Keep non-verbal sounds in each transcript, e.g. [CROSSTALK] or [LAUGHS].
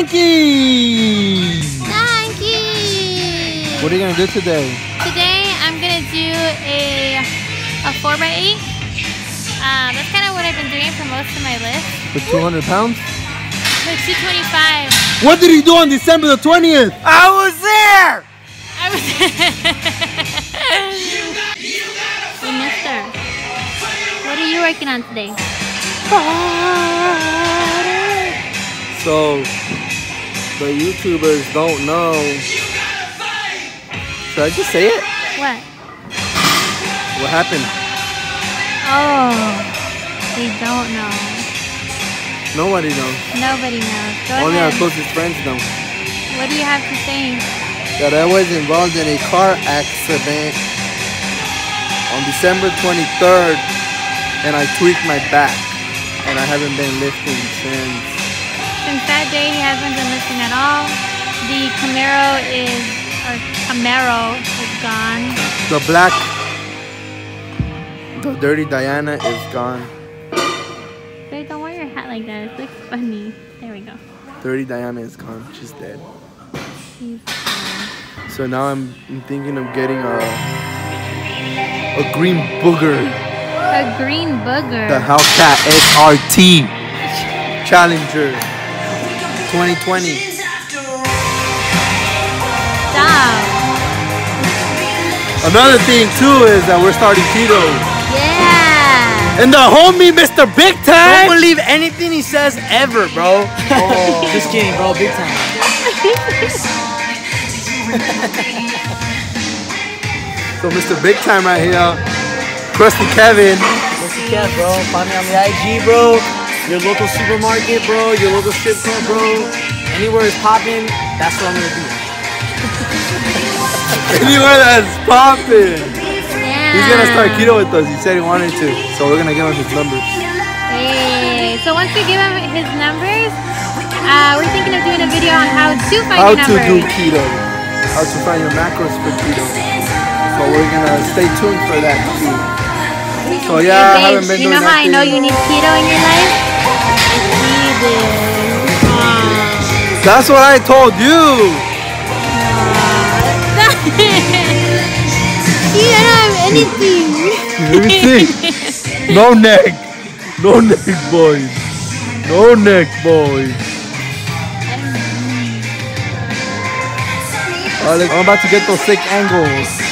Nike! Nike! What are you gonna do today? Today I'm gonna do a a 4x8. Uh, that's kind of what I've been doing for most of my list. For 200 pounds? For 225. What did he do on December the 20th? I was there! I was. [LAUGHS] hey, mister. What are you working on today? So, the YouTubers don't know. Should I just say it? What? What happened? Oh, they don't know. Nobody knows. Nobody knows. Go Only our closest friends know. What do you have to say? That I was involved in a car accident on December 23rd and I tweaked my back and I haven't been lifting since. Since that day, he hasn't been listening at all. The Camaro is, or Camaro is gone. The black, the dirty Diana is gone. Babe, don't wear your hat like that. It looks funny. There we go. Dirty Diana is gone. She's dead. He's gone. So now I'm, I'm thinking of getting a a green booger, A green booger. the Hellcat SRT Challenger 2020. Stop. Another thing too is that we're starting keto. Yeah. And the homie Mr. Big Time. Don't believe anything he says ever, bro. Oh. [LAUGHS] Just kidding, bro. Big time. So Mr. Big Time right here, Krusty Kevin. What's the cat, bro? Find me on the IG, bro. Your local supermarket, bro. Your local strip club, bro. Anywhere is popping, that's what I'm gonna be. [LAUGHS] Anywhere that's popping. Yeah. He's gonna start keto with us. He said he wanted to, so we're gonna give him his numbers. Hey. So once we give him his numbers, uh, we're thinking of doing a video on how to find How your to do numbers. keto. How to find your macros for keto. So we're gonna stay tuned for that too. So yeah, I haven't babe, been you doing know how I know you need keto in your life? That's what I told you. [LAUGHS] you don't have anything. [LAUGHS] See. No neck. No neck, boys. No neck, boys. I'm about to get those sick angles.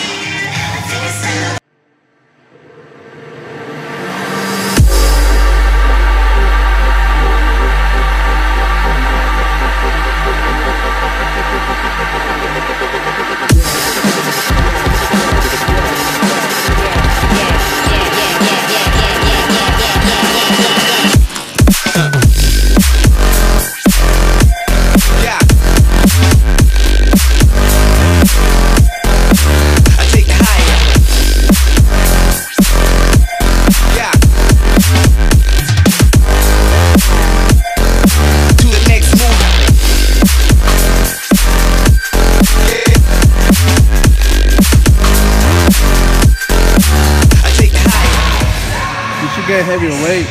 Get heavier weight.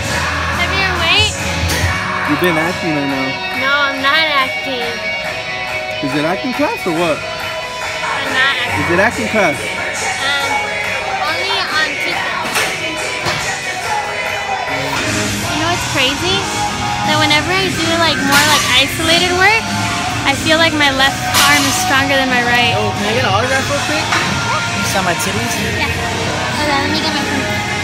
Heavier weight? You've been acting right now. No, I'm not acting. Is it acting class or what? I'm not acting. Is it acting class? Um, only on TikTok. You know what's crazy? That whenever I do like more like isolated work, I feel like my left arm is stronger than my right. Oh, can I get an autograph real quick? Sign my titties? Yeah. Hold on, let me get my phone.